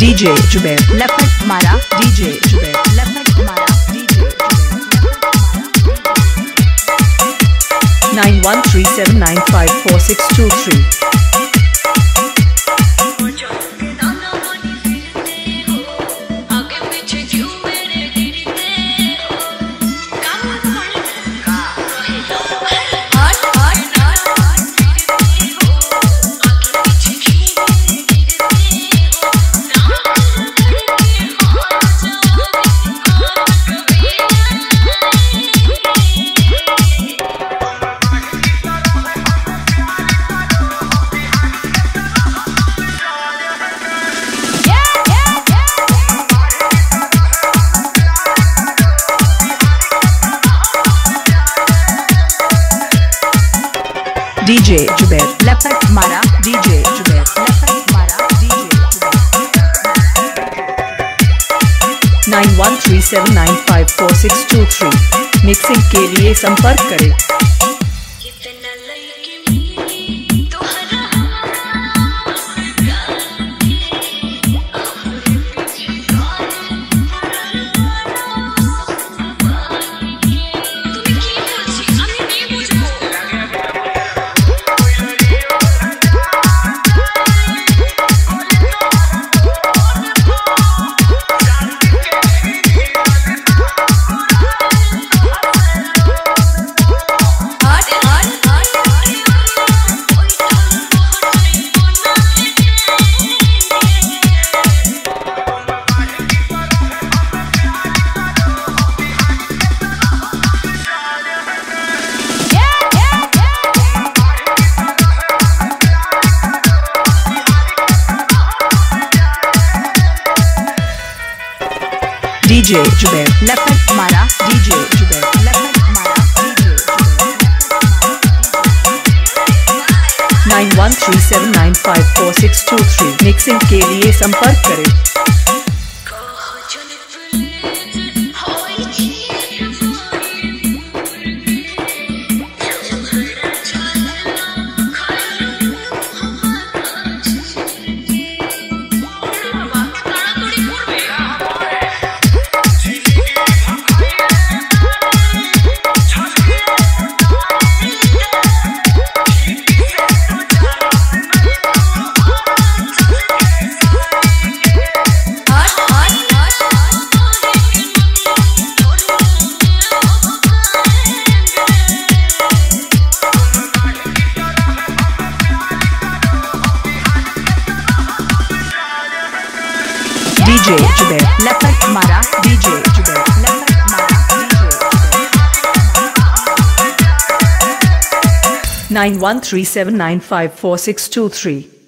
DJ Jubair Lafat Mara. DJ Jubair Lafat Mara. DJ Jubair. Nine one three seven nine five four six two three. DJ Jubair Lafat Mara DJ Jubair Lafat Mara DJ nine one three seven nine five four six two three mixing के लिए संपर्क करें। DJ Jubair Lafat Mara DJ Jubair Lafat Mara DJ nine one three seven nine five four six two three mixing के लिए संपर्क करें। DJ Jubair Lafat Mara DJ Jubair Lafat Mara 9137954623